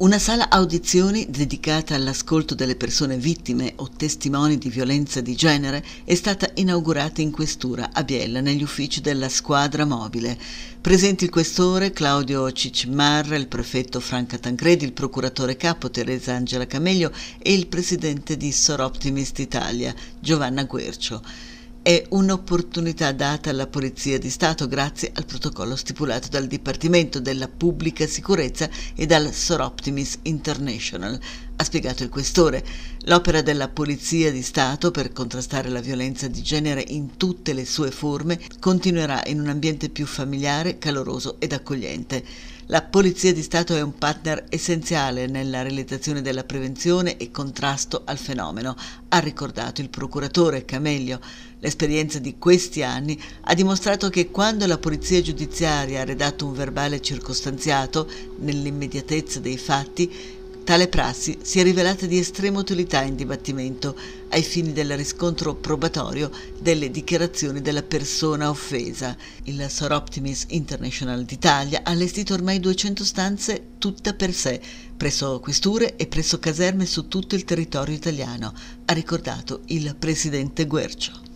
Una sala audizioni dedicata all'ascolto delle persone vittime o testimoni di violenza di genere è stata inaugurata in questura a Biella negli uffici della squadra mobile. Presenti il questore Claudio Ciccimarra, il prefetto Franca Tancredi, il procuratore capo Teresa Angela Cameglio e il presidente di Soroptimist Italia Giovanna Guercio. È un'opportunità data alla Polizia di Stato grazie al protocollo stipulato dal Dipartimento della Pubblica Sicurezza e dal Soroptimis International, ha spiegato il questore. L'opera della Polizia di Stato per contrastare la violenza di genere in tutte le sue forme continuerà in un ambiente più familiare, caloroso ed accogliente. La Polizia di Stato è un partner essenziale nella realizzazione della prevenzione e contrasto al fenomeno, ha ricordato il procuratore Cameglio. L'esperienza di questi anni ha dimostrato che quando la Polizia giudiziaria ha redatto un verbale circostanziato, nell'immediatezza dei fatti, Tale prassi si è rivelata di estrema utilità in dibattimento ai fini del riscontro probatorio delle dichiarazioni della persona offesa. Il Soroptimis International d'Italia ha allestito ormai 200 stanze tutta per sé, presso questure e presso caserme su tutto il territorio italiano, ha ricordato il presidente Guercio.